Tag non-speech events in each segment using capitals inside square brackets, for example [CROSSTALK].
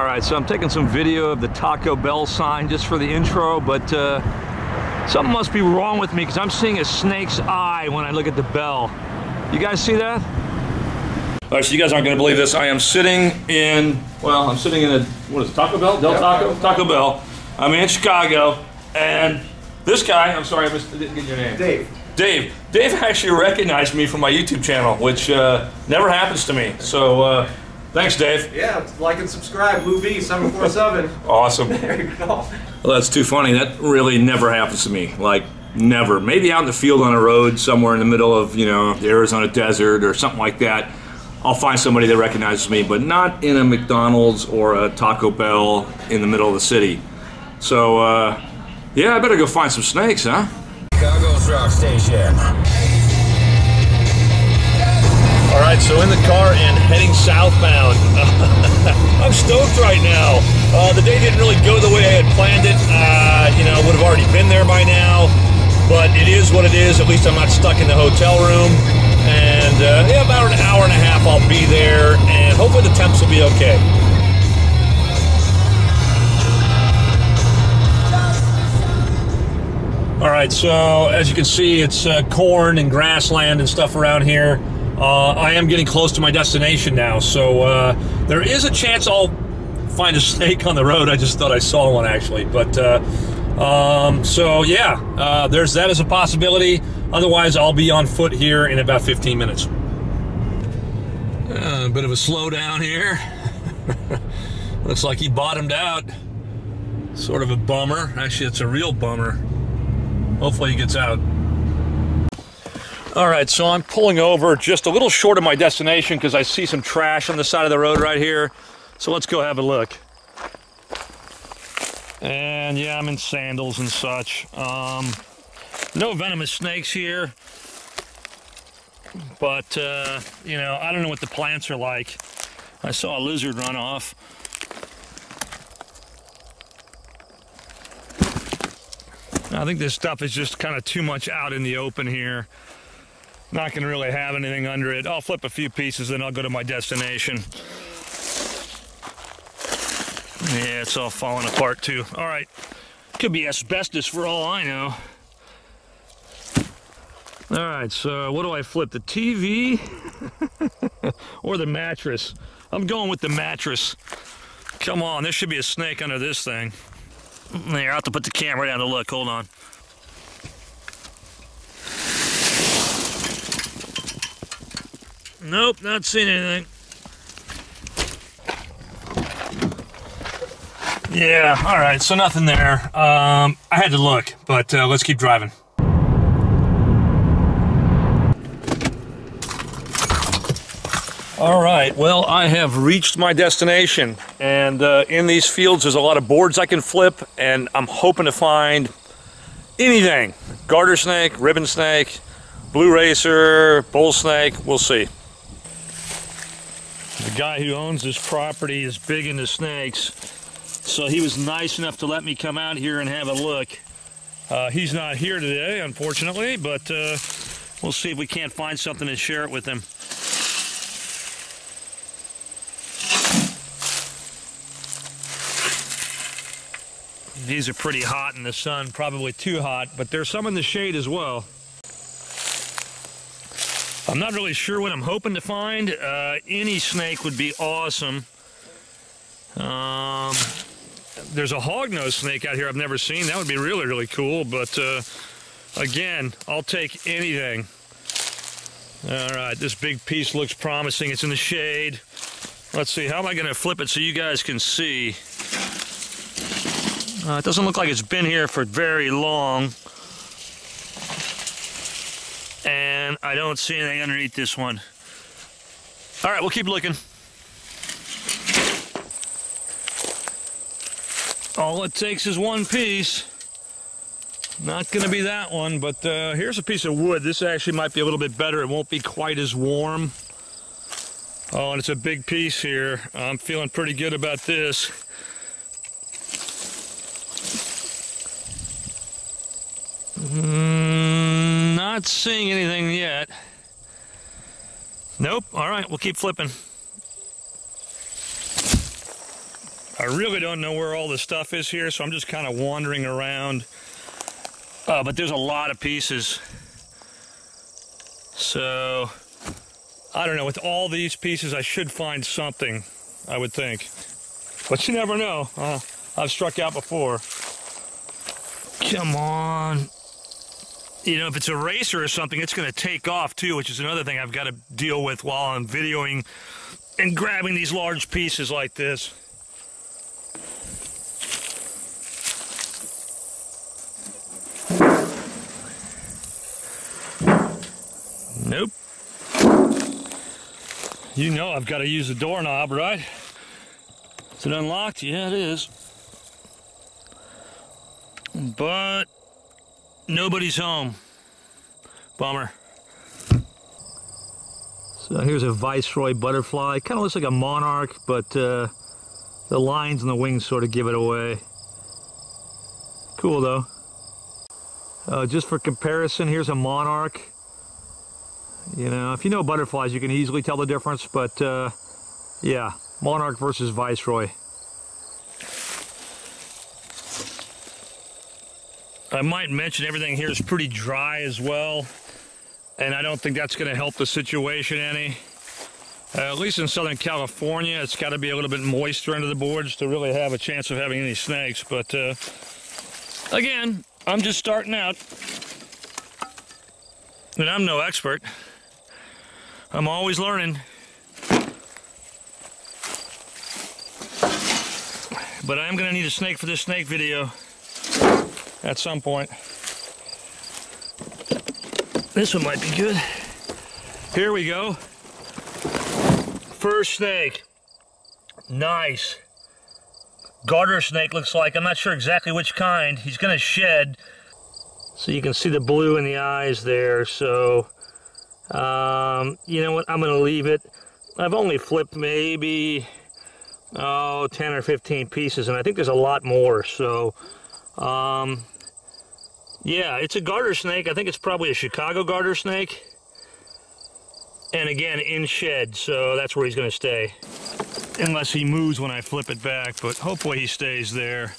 All right, so I'm taking some video of the Taco Bell sign just for the intro, but uh, something must be wrong with me because I'm seeing a snake's eye when I look at the bell. You guys see that? All right, so you guys aren't going to believe this. I am sitting in, well, I'm sitting in a, what is it, Taco Bell? Del Taco? Taco Bell. I'm in Chicago, and this guy, I'm sorry, I missed, didn't get your name. Dave. Dave. Dave actually recognized me from my YouTube channel, which uh, never happens to me. So, uh, thanks, Dave. Yeah, like and subscribe, Lou B, 747. [LAUGHS] Awesome. [LAUGHS] there you go. Well, that's too funny. That really never happens to me. Like, never. Maybe out in the field on a road somewhere in the middle of, you know, the Arizona desert or something like that. I'll find somebody that recognizes me, but not in a McDonald's or a Taco Bell in the middle of the city. So, uh, yeah, I better go find some snakes, huh? Chicago's Rock Station. All right, so in the car and heading southbound. [LAUGHS] I'm stoked right now. Uh, the day didn't really go the way I had planned it. Uh, you know, I would have already been there by now, but it is what it is. At least I'm not stuck in the hotel room. And uh, yeah, about an hour and a half I'll be there, and hopefully the temps will be okay. All right, so as you can see, it's uh, corn and grassland and stuff around here. Uh, I am getting close to my destination now, so uh, there is a chance I'll find a [LAUGHS] snake on the road. I just thought I saw one actually, but uh, um, so yeah, uh, there's that as a possibility. Otherwise, I'll be on foot here in about 15 minutes. Uh, a bit of a slowdown here. [LAUGHS] Looks like he bottomed out. Sort of a bummer. Actually, it's a real bummer. Hopefully he gets out. All right, so I'm pulling over just a little short of my destination because I see some trash on the side of the road right here. So let's go have a look. And yeah, I'm in sandals and such. Um, no venomous snakes here. But, uh, you know, I don't know what the plants are like. I saw a lizard run off. I think this stuff is just kind of too much out in the open here. Not to really have anything under it. I'll flip a few pieces and I'll go to my destination. Yeah, it's all falling apart too. All right. Could be asbestos for all I know. All right, so what do I flip? The TV [LAUGHS] or the mattress? I'm going with the mattress. Come on, there should be a snake under this thing. There, I'll have to put the camera down to look. Hold on. Nope, not seeing anything. Yeah, all right, so nothing there. Um, I had to look, but uh, let's keep driving. All right, well, I have reached my destination, and uh, in these fields, there's a lot of boards I can flip, and I'm hoping to find anything. Garter snake, ribbon snake, blue racer, bull snake, we'll see. The guy who owns this property is big into snakes, so he was nice enough to let me come out here and have a look. Uh, he's not here today, unfortunately, but uh, we'll see if we can't find something and share it with him. These are pretty hot in the sun, probably too hot, but there's some in the shade as well. I'm not really sure what I'm hoping to find. Uh, any snake would be awesome. Um, there's a hognose snake out here I've never seen. That would be really, really cool. But uh, again, I'll take anything. All right, this big piece looks promising. It's in the shade. Let's see, how am I going to flip it so you guys can see? Uh, it doesn't look like it's been here for very long. And I don't see anything underneath this one. All right, we'll keep looking. All it takes is one piece. Not going to be that one, but uh, here's a piece of wood. This actually might be a little bit better. It won't be quite as warm. Oh, and it's a big piece here. I'm feeling pretty good about this. Mm, not seeing anything yet. Nope. All right, we'll keep flipping. I really don't know where all the stuff is here, so I'm just kind of wandering around. Uh, but there's a lot of pieces. So, I don't know, with all these pieces, I should find something, I would think. But you never know. Uh, I've struck out before. Come on. You know, if it's a racer or something, it's going to take off too, which is another thing I've got to deal with while I'm videoing and grabbing these large pieces like this. Nope. You know I've got to use the doorknob, right? Is it unlocked? Yeah, it is. But nobody's home. Bummer. So here's a Viceroy butterfly. Kind of looks like a monarch, but uh, the lines and the wings sort of give it away. Cool though. Uh, just for comparison, here's a monarch. You know, if you know butterflies, you can easily tell the difference, but uh, yeah, monarch versus viceroy. I might mention everything here is pretty dry as well, and I don't think that's going to help the situation any. Uh, at least in Southern California, it's got to be a little bit moister under the boards to really have a chance of having any snakes. But uh, again, I'm just starting out, and I'm no expert. I'm always learning. But I am going to need a snake for this snake video at some point. This one might be good. Here we go. First snake. Nice. Garter snake looks like. I'm not sure exactly which kind. He's going to shed. So you can see the blue in the eyes there. So um, you know what? I'm going to leave it. I've only flipped maybe, oh, 10 or 15 pieces, and I think there's a lot more. So, um, yeah, it's a garter snake. I think it's probably a Chicago garter snake. And again, in shed, so that's where he's going to stay. Unless he moves when I flip it back, but hopefully he stays there.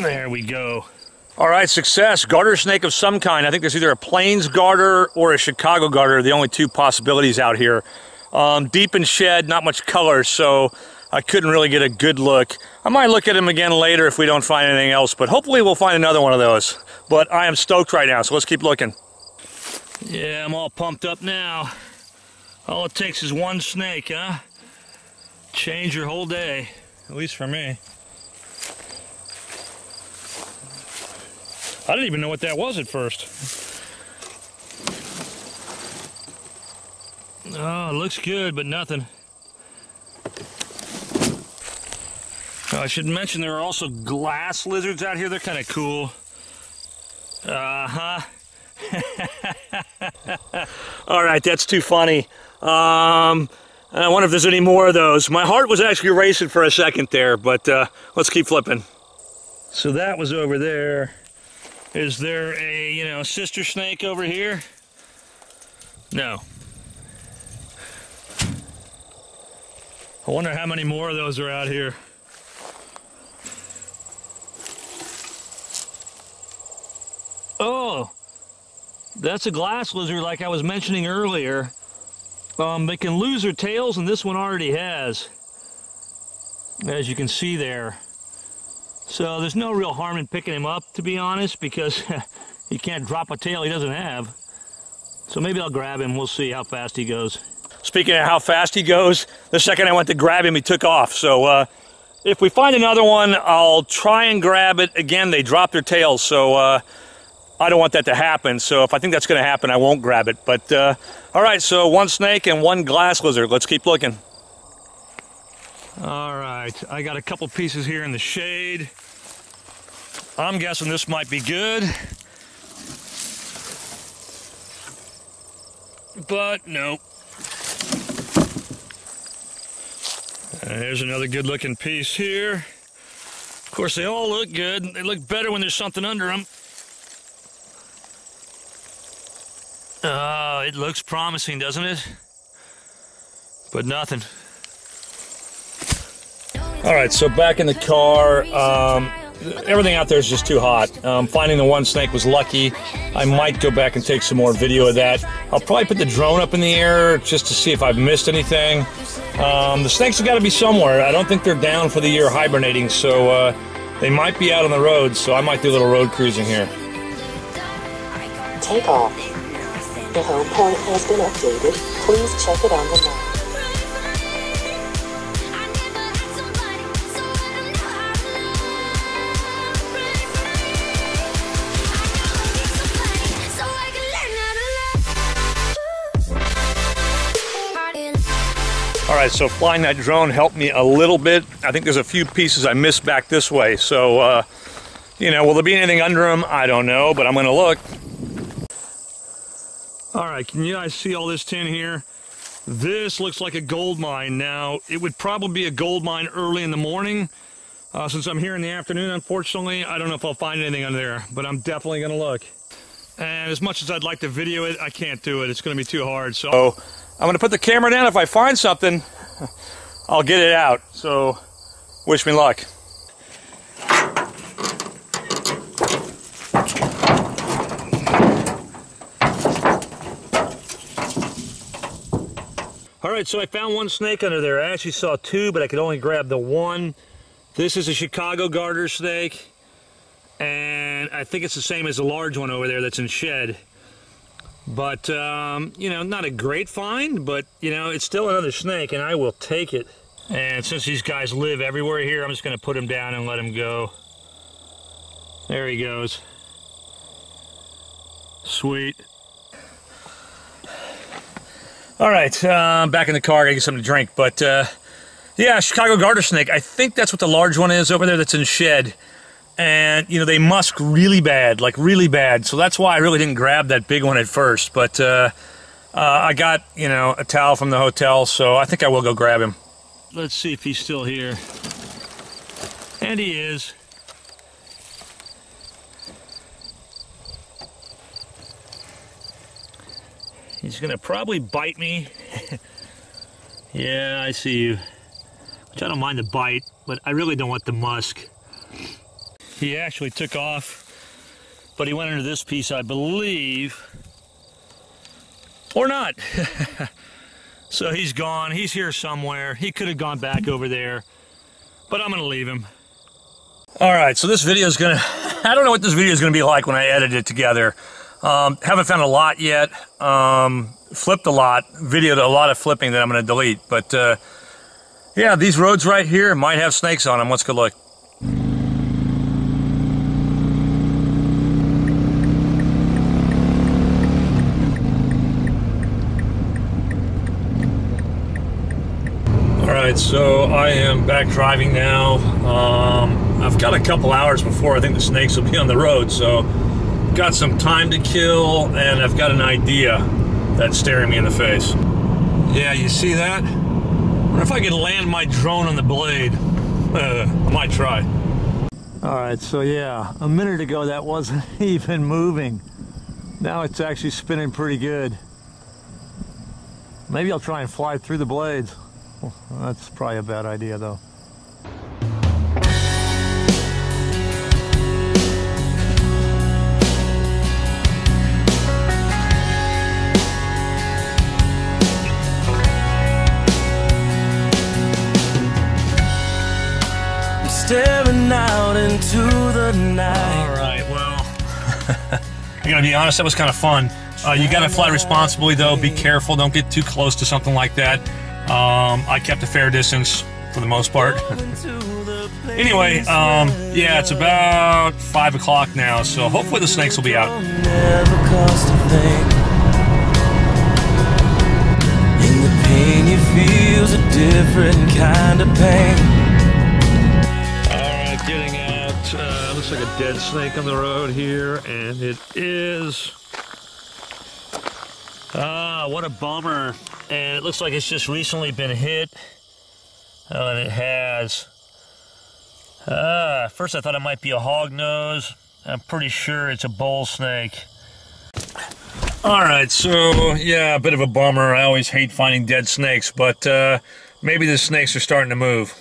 There we go. All right, success. Garter snake of some kind. I think there's either a Plains garter or a Chicago garter, the only two possibilities out here. Um, deep in shed, not much color, so I couldn't really get a good look. I might look at him again later if we don't find anything else, but hopefully we'll find another one of those. But I am stoked right now, so let's keep looking. Yeah, I'm all pumped up now. All it takes is one snake, huh? Change your whole day, at least for me. I didn't even know what that was at first. Oh, looks good, but nothing. I should mention there are also glass lizards out here. They're kind of cool. Uh-huh. [LAUGHS] All right, that's too funny. Um, I wonder if there's any more of those. My heart was actually racing for a second there, but uh, let's keep flipping. So that was over there. Is there a, you know, sister snake over here? No. I wonder how many more of those are out here. Oh, that's a glass lizard like I was mentioning earlier. Um, they can lose their tails, and this one already has, as you can see there. So there's no real harm in picking him up, to be honest, because [LAUGHS] he can't drop a tail he doesn't have. So maybe I'll grab him. We'll see how fast he goes. Speaking of how fast he goes, the second I went to grab him, he took off. So uh, if we find another one, I'll try and grab it. Again, they drop their tails, so uh, I don't want that to happen. So if I think that's going to happen, I won't grab it. But uh, all right, so one snake and one glass lizard. Let's keep looking. All right, I got a couple pieces here in the shade. I'm guessing this might be good. But nope. there's another good looking piece here. Of course, they all look good. They look better when there's something under them. Oh, it looks promising, doesn't it? But nothing. All right, so back in the car. Um, everything out there is just too hot. Um, finding the one snake was lucky. I might go back and take some more video of that. I'll probably put the drone up in the air just to see if I've missed anything. Um, the snakes have got to be somewhere. I don't think they're down for the year hibernating, so uh, they might be out on the road. So I might do a little road cruising here. Take off. The home has been updated. Please check it on the map. All right, so flying that drone helped me a little bit. I think there's a few pieces I missed back this way. So, uh, you know, will there be anything under them? I don't know, but I'm going to look. All right, can you guys see all this tin here? This looks like a gold mine. Now, it would probably be a gold mine early in the morning. Uh, since I'm here in the afternoon, unfortunately, I don't know if I'll find anything under there, but I'm definitely going to look. And as much as I'd like to video it, I can't do it. It's going to be too hard. So I'm going to put the camera down. If I find something, [LAUGHS] I'll get it out. So wish me luck. All right, so I found one snake under there. I actually saw two, but I could only grab the one. This is a Chicago garter snake, and I think it's the same as the large one over there that's in shed. But, um, you know, not a great find, but, you know, it's still another snake, and I will take it. And since these guys live everywhere here, I'm just going to put him down and let him go. There he goes. Sweet. All right, uh, back in the car, I gotta get something to drink. But uh, yeah, Chicago garter snake. I think that's what the large one is over there that's in shed. And you know they musk really bad, like really bad. So that's why I really didn't grab that big one at first. But uh, uh, I got you know a towel from the hotel, so I think I will go grab him. Let's see if he's still here. And he is. He's gonna probably bite me. [LAUGHS] yeah, I see you. Which I don't mind the bite, but I really don't want the musk. He actually took off, but he went into this piece, I believe. Or not. [LAUGHS] so he's gone. He's here somewhere. He could have gone back over there, but I'm gonna leave him. All right, so this video is gonna, [LAUGHS] I don't know what this video is gonna be like when I edit it together. Um, haven't found a lot yet. Um, flipped a lot, videoed a lot of flipping that I'm going to delete. But uh, yeah, these roads right here might have snakes on them. Let's go look. All right, so I am back driving now. Um, I've got a couple hours before I think the snakes will be on the road, so got some time to kill, and I've got an idea that's staring me in the face. Yeah, you see that? What if I could land my drone on the blade? Uh, [LAUGHS] I might try. All right, so yeah, a minute ago that wasn't [LAUGHS] even moving. Now it's actually spinning pretty good. Maybe I'll try and fly through the blades. Well, that's probably a bad idea though. Into the night. All right, well, [LAUGHS] I gotta be honest, that was kind of fun. Uh, you gotta fly responsibly, though. Be careful. Don't get too close to something like that. Um, I kept a fair distance for the most part. [LAUGHS] anyway, um, yeah, it's about five o'clock now, so hopefully the snakes will be out. Never cost a thing. And the pain you feel's a different kind of pain. Dead snake on the road here, and it is. Ah, what a bummer. And it looks like it's just recently been hit. Oh, and it has. Ah, first I thought it might be a hog nose. I'm pretty sure it's a bull snake. All right, so yeah, a bit of a bummer. I always hate finding dead snakes, but uh, maybe the snakes are starting to move.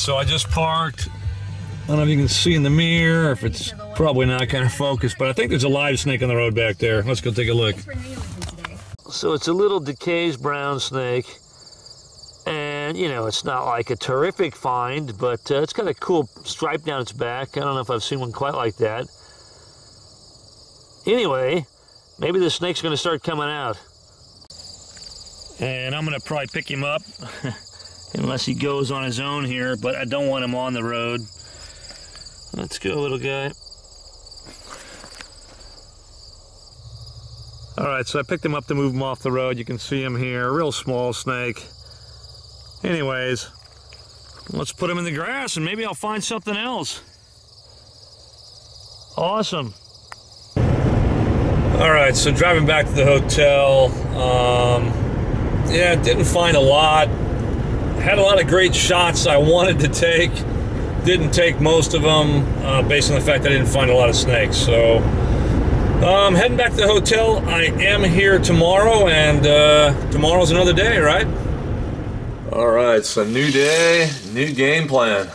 So I just parked. I don't know if you can see in the mirror, if it's probably not kind of focused, but I think there's a live snake on the road back there. Let's go take a look. So it's a little DeKay's brown snake. And, you know, it's not like a terrific find, but uh, it's got a cool stripe down its back. I don't know if I've seen one quite like that. Anyway, maybe the snake's going to start coming out. And I'm going to probably pick him up [LAUGHS] unless he goes on his own here, but I don't want him on the road. Let's go, little guy. All right, so I picked him up to move him off the road. You can see him here, real small snake. Anyways, let's put him in the grass and maybe I'll find something else. Awesome. All right, so driving back to the hotel, um, yeah, didn't find a lot. Had a lot of great shots I wanted to take. Didn't take most of them uh, based on the fact that I didn't find a lot of snakes. So, um, heading back to the hotel. I am here tomorrow, and uh, tomorrow's another day, right? All right, so new day, new game plan.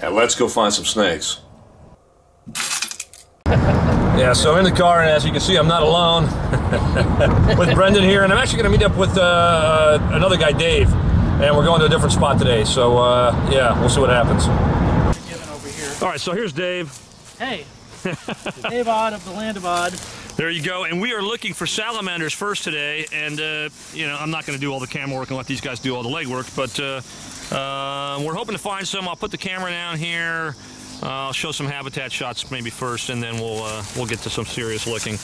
And let's go find some snakes. [LAUGHS] Yeah, so I'm in the car, and as you can see, I'm not alone [LAUGHS] with Brendan here, and I'm actually going to meet up with uh, uh, another guy, Dave, and we're going to a different spot today. So uh, yeah, we'll see what happens. All right, so here's Dave. Hey, [LAUGHS] Dave Odd of the Land of Odd. There you go. And we are looking for salamanders first today. And, uh, you know, I'm not going to do all the camera work and let these guys do all the legwork, but uh, uh, we're hoping to find some. I'll put the camera down here. Uh, I'll show some habitat shots maybe first, and then we'll uh, we'll get to some serious looking.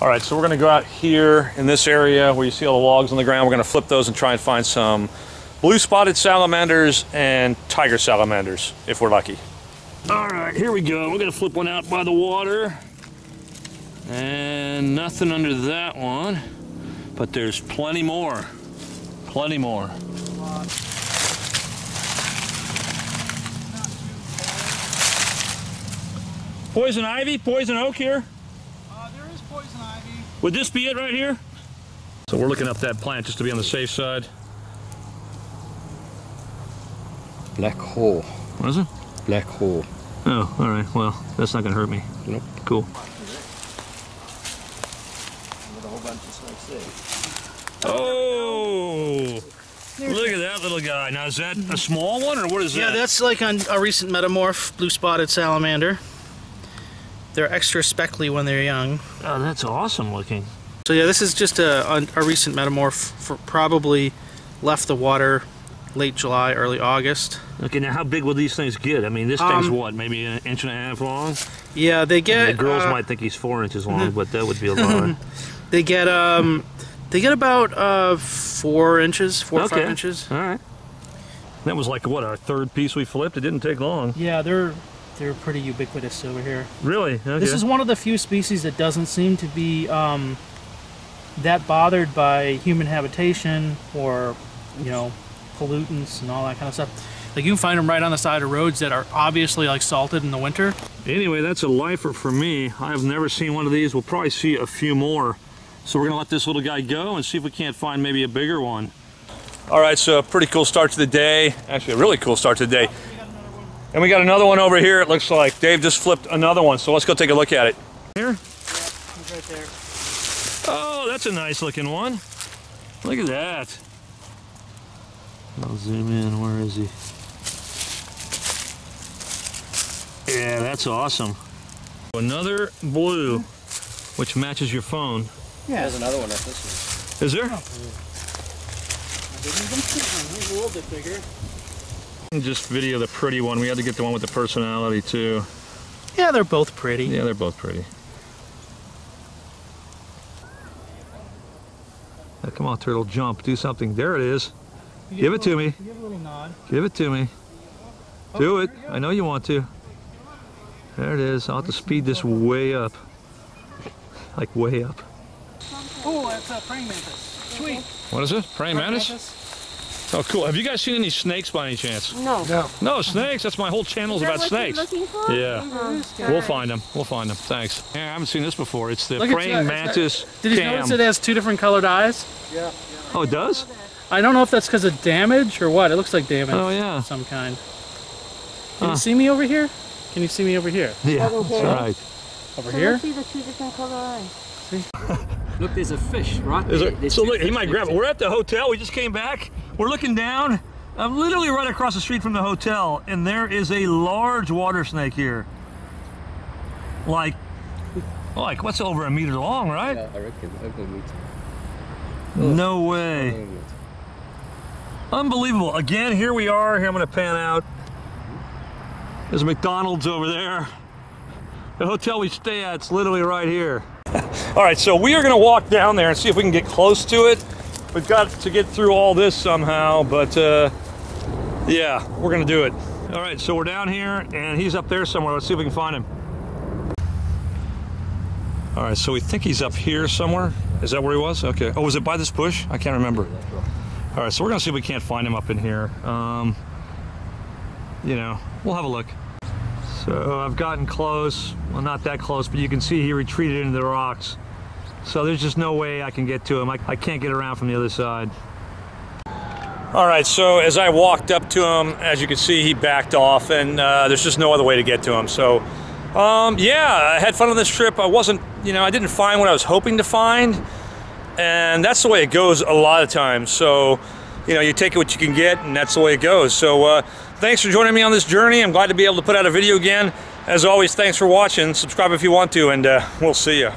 All right, so we're going to go out here in this area where you see all the logs on the ground. We're going to flip those and try and find some blue spotted salamanders and tiger salamanders if we're lucky. All right, here we go. We're gonna flip one out by the water. And nothing under that one. But there's plenty more. Plenty more. Poison ivy, poison oak here. Uh, there is poison ivy. Would this be it right here? So we're looking up that plant just to be on the safe side. Black hole. What is it? Black hole. Oh, all right. Well, that's not gonna hurt me. Nope. Cool. Oh! Look at that little guy. Now, is that a small one, or what is Yeah, that? Yeah, that's like on a recent metamorph blue spotted salamander. They're extra speckly when they're young. Oh, that's awesome looking. So yeah, this is just a, a, a recent metamorph. For probably left the water late July, early August. Okay, now how big will these things get? I mean, this thing's Um, what, maybe an inch and a half long? Yeah, they get. the girls uh, might think he's four inches long, [LAUGHS] but that would be a lot. [LAUGHS] They get um, they get about uh four inches, four okay. five inches. All right. That was like, what, our third piece we flipped? It didn't take long. Yeah, they're they're pretty ubiquitous over here. Really? Okay. This is one of the few species that doesn't seem to be um, that bothered by human habitation or, you know, pollutants and all that kind of stuff. Like you can find them right on the side of roads that are obviously like salted in the winter. Anyway, that's a lifer for me. I've never seen one of these. We'll probably see a few more. So we're gonna let this little guy go and see if we can't find maybe a bigger one. All right, so a pretty cool start to the day. Actually, a really cool start to the day. And we got another one over here, it looks like. Dave just flipped another one, so let's go take a look at it. Here? He's right there. Oh, that's a nice looking one. Look at that. I'll zoom in, where is he? Yeah, that's awesome. Another blue, which matches your phone. Yeah, There's another one at this one. Is there? He's a little bit bigger. Just video the pretty one. We had to get the one with the personality too. Yeah, they're both pretty. Yeah, they're both pretty. Now, come on, turtle, jump. Do something. There it is. You Give a it to me. Give a little nod. Give it to me. Do it. I know you want to. There it is. I'll have to speed this way up. Like way up. Oh, that's a praying mantis. Sweet. What is it? Praying mantis? Oh, cool. Have you guys seen any snakes by any chance? No. No, no snakes. That's my whole channel Is that about what snakes. you're looking for? Yeah. Uh-huh. We'll find them. We'll find them. Thanks. Yeah, I haven't seen this before. It's the Look praying that. mantis Did you cam. notice it has two different colored eyes? Yeah. Oh, it does? I don't know if that's because of damage or what. It looks like damage Oh, yeah. of some kind. Can you see me over here? Can you see me over here? Yeah, Over that's right. Over So here? see the two different color eyes. [LAUGHS] Look, there's a fish, right? Is there. so look, he might grab it. We're at the hotel. We just came back. We're looking down. I'm literally right across the street from the hotel, and there is a large water snake here. Like, like what's over a meter long, right? Yeah, I reckon. Over a meter. No way. Oh, Unbelievable. Again, here we are. Here I'm going to pan out. There's McDonald's over there. The hotel we stay at is literally right here. [LAUGHS] all right, so we are going to walk down there and see if we can get close to it. We've got to get through all this somehow, but uh, yeah, we're going to do it. All right, so we're down here and he's up there somewhere. Let's see if we can find him. All right, so we think he's up here somewhere. Is that where he was? Okay. Oh, was it by this bush? I can't remember. All right, so we're gonna see if we can't find him up in here. Um, you know, we'll have a look. So I've gotten close. Well, not that close, but you can see he retreated into the rocks. So there's just no way I can get to him. I, I can't get around from the other side. All right, so as I walked up to him, as you can see, he backed off, and uh, there's just no other way to get to him. So, um, yeah, I had fun on this trip. I wasn't, you know, I didn't find what I was hoping to find, and that's the way it goes a lot of times. So, you know, you take what you can get, and that's the way it goes. So, uh, thanks for joining me on this journey. I'm glad to be able to put out a video again. As always, thanks for watching. Subscribe if you want to, and uh, we'll see you.